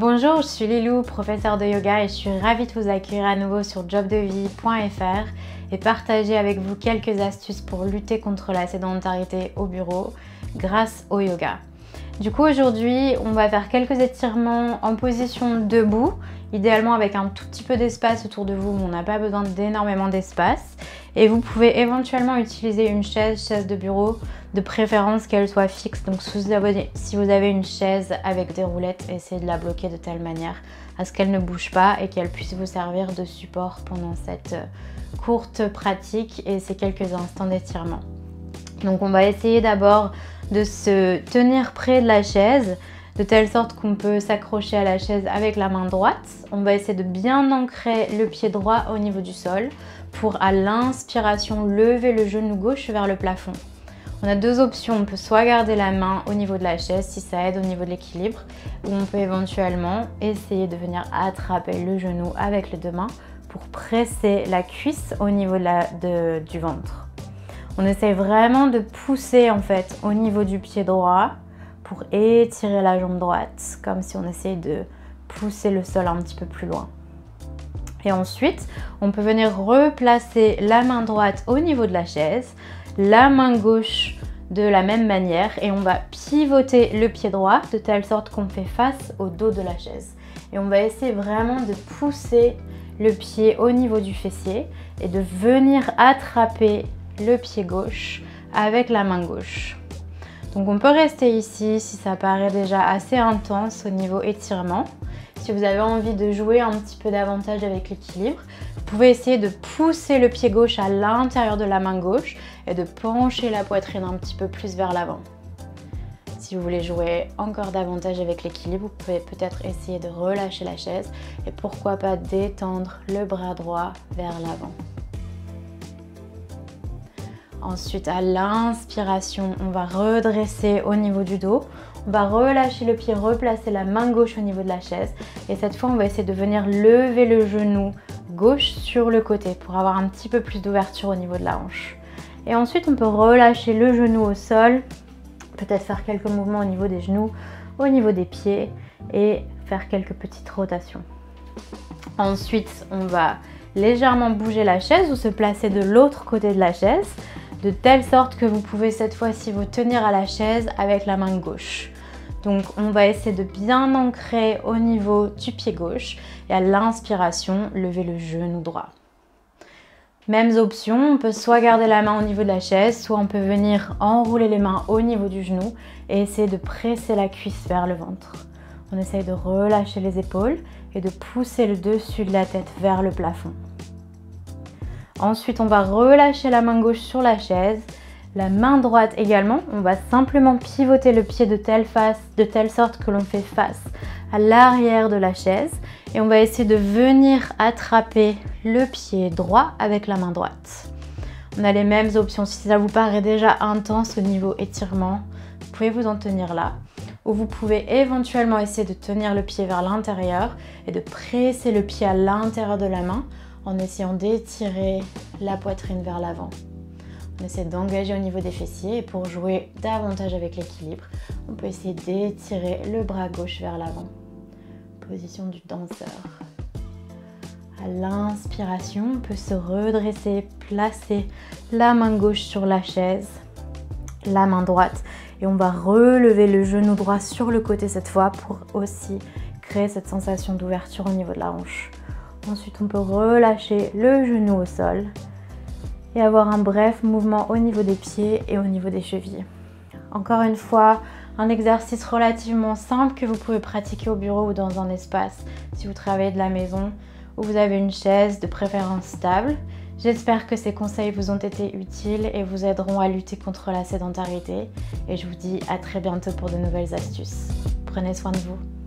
Bonjour, je suis Lilou, professeure de yoga et je suis ravie de vous accueillir à nouveau sur jobdevie.fr et partager avec vous quelques astuces pour lutter contre la sédentarité au bureau grâce au yoga. Du coup aujourd'hui on va faire quelques étirements en position debout, idéalement avec un tout petit peu d'espace autour de vous, on n'a pas besoin d'énormément d'espace. Et vous pouvez éventuellement utiliser une chaise, chaise de bureau, de préférence qu'elle soit fixe. Donc si vous, avez, une chaise avec des roulettes, essayez de la bloquer de telle manière à ce qu'elle ne bouge pas et qu'elle puisse vous servir de support pendant cette euh, courte pratique et ces quelques instants d'étirement. Donc on va essayer d'abord de se tenir près de la chaise de telle sorte qu'on peut s'accrocher à la chaise avec la main droite. On va essayer de bien ancrer le pied droit au niveau du sol pour à l'inspiration lever le genou gauche vers le plafond. On a deux options, on peut soit garder la main au niveau de la chaise si ça aide au niveau de l'équilibre ou on peut éventuellement essayer de venir attraper le genou avec les deux mains pour presser la cuisse au niveau du ventre. On essaie vraiment de pousser en fait au niveau du pied droit pour étirer la jambe droite, comme si on essayait de pousser le sol un petit peu plus loin. Et ensuite, on peut venir replacer la main droite au niveau de la chaise, la main gauche de la même manière et on va pivoter le pied droit de telle sorte qu'on fait face au dos de la chaise. Et on va essayer vraiment de pousser le pied au niveau du fessier et de venir attraper le pied gauche avec la main gauche. Donc on peut rester ici si ça paraît déjà assez intense au niveau étirement. Si vous avez envie de jouer un petit peu davantage avec l'équilibre, vous pouvez essayer de pousser le pied gauche à l'intérieur de la main gauche et de pencher la poitrine un petit peu plus vers l'avant. Si vous voulez jouer encore davantage avec l'équilibre, vous pouvez peut-être essayer de relâcher la chaise et pourquoi pas détendre le bras droit vers l'avant. Ensuite, à l'inspiration, on va redresser au niveau du dos. On va relâcher le pied, replacer la main gauche au niveau de la chaise. Et cette fois, on va essayer de venir lever le genou gauche sur le côté pour avoir un petit peu plus d'ouverture au niveau de la hanche. Et ensuite, on peut relâcher le genou au sol, peut-être faire quelques mouvements au niveau des genoux, au niveau des pieds et faire quelques petites rotations. Ensuite, on va légèrement bouger la chaise ou se placer de l'autre côté de la chaise de telle sorte que vous pouvez cette fois-ci vous tenir à la chaise avec la main gauche. Donc on va essayer de bien ancrer au niveau du pied gauche et à l'inspiration, lever le genou droit. Mêmes options, on peut soit garder la main au niveau de la chaise, soit on peut venir enrouler les mains au niveau du genou et essayer de presser la cuisse vers le ventre. On essaye de relâcher les épaules et de pousser le dessus de la tête vers le plafond. Ensuite, on va relâcher la main gauche sur la chaise. La main droite également, on va simplement pivoter le pied de telle face, de telle sorte que l'on fait face à l'arrière de la chaise. Et on va essayer de venir attraper le pied droit avec la main droite. On a les mêmes options. Si ça vous paraît déjà intense au niveau étirement, vous pouvez vous en tenir là. Ou vous pouvez éventuellement essayer de tenir le pied vers l'intérieur et de presser le pied à l'intérieur de la main en essayant d'étirer la poitrine vers l'avant. On essaie d'engager au niveau des fessiers et pour jouer davantage avec l'équilibre, on peut essayer d'étirer le bras gauche vers l'avant. Position du danseur. À l'inspiration, on peut se redresser, placer la main gauche sur la chaise, la main droite et on va relever le genou droit sur le côté cette fois pour aussi créer cette sensation d'ouverture au niveau de la hanche. Ensuite, on peut relâcher le genou au sol et avoir un bref mouvement au niveau des pieds et au niveau des chevilles. Encore une fois, un exercice relativement simple que vous pouvez pratiquer au bureau ou dans un espace si vous travaillez de la maison ou vous avez une chaise de préférence stable. J'espère que ces conseils vous ont été utiles et vous aideront à lutter contre la sédentarité. Et je vous dis à très bientôt pour de nouvelles astuces. Prenez soin de vous.